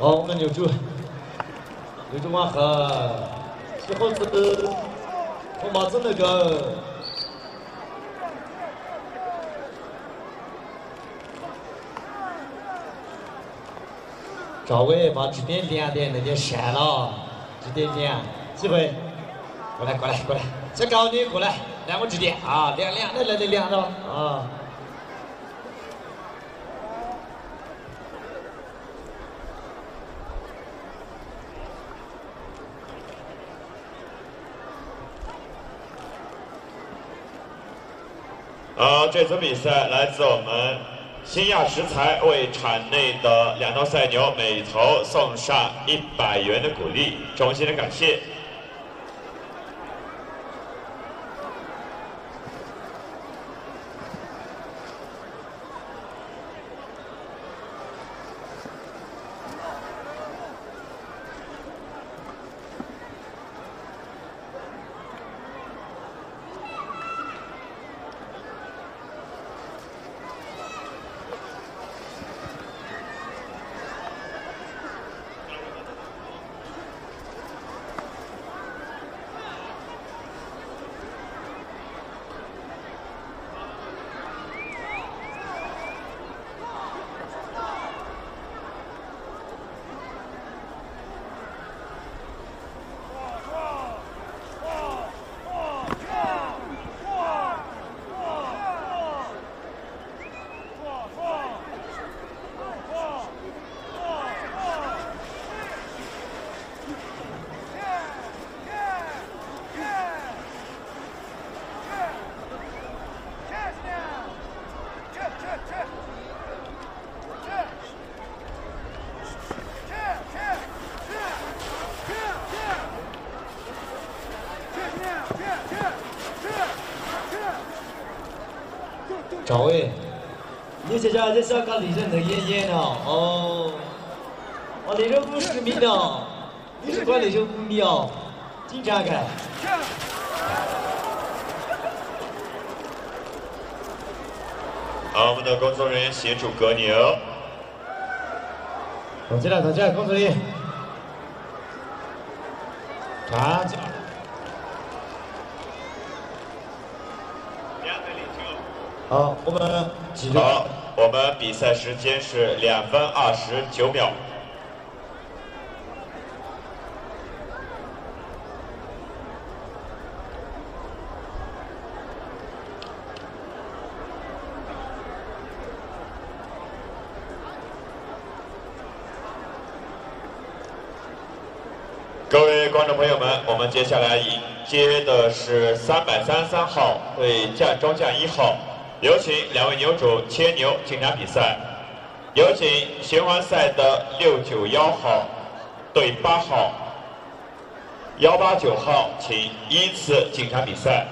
好，我们牛主，牛主往后，最后是红帽子那个。赵伟把这边两点那点删了，这点点机会，过来过来过来，小高你过来，来我这点啊，亮亮的来来亮了啊。好，这组比赛来自我们。新亚食材为场内的两头赛牛每头送上一百元的鼓励，衷心的感谢。赵伟，你这家这是要搞利润的演演了哦，哦，利润五十米呢，你是管利润五米哦，紧张看。好，我们的工作人员协助割牛。走起来，走起来，工作人员。站起来。好，我们继续。好，我们比赛时间是两分二十九秒。各位观众朋友们，我们接下来迎接的是三百三十三号对战中将一号。有请两位牛主牵牛进场比赛。有请循环赛的六九幺号对八号，幺八九号请依次进场比赛。